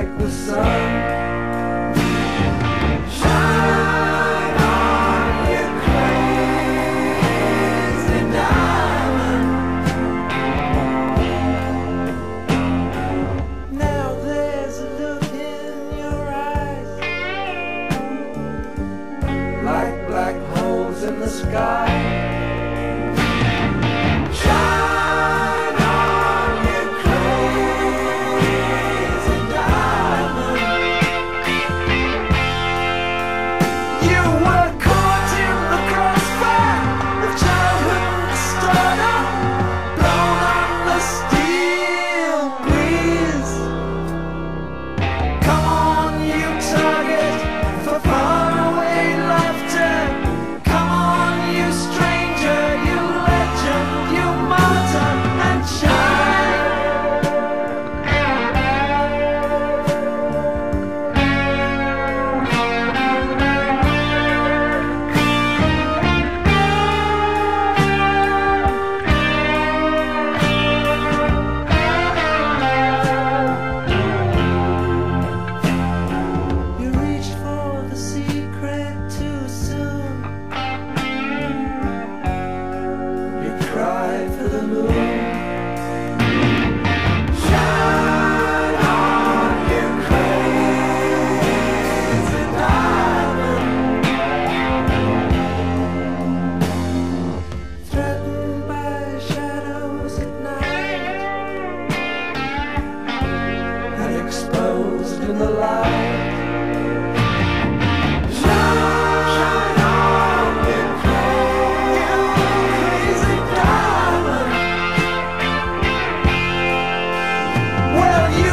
like the sun. Shine Well, you